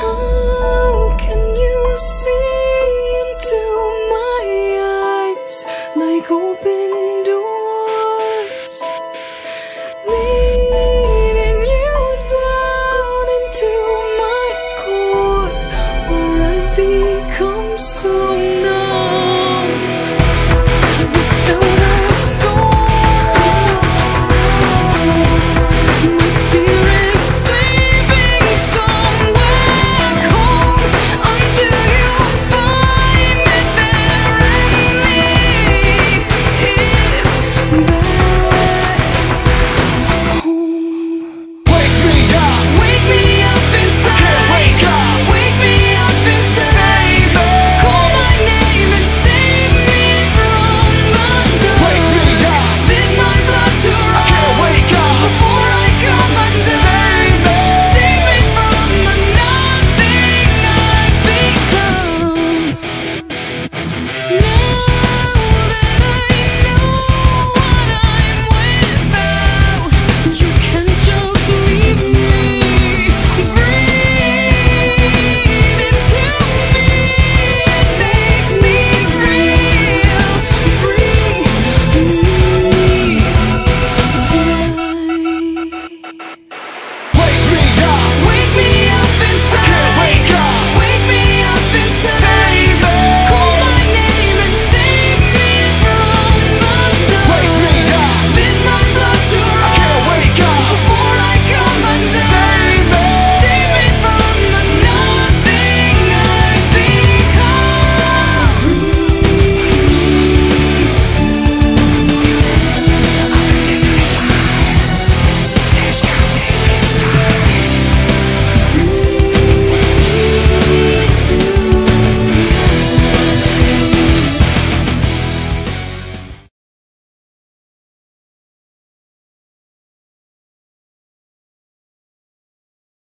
How can you see into my eyes like open doors? Leading you down into my core, or I become so.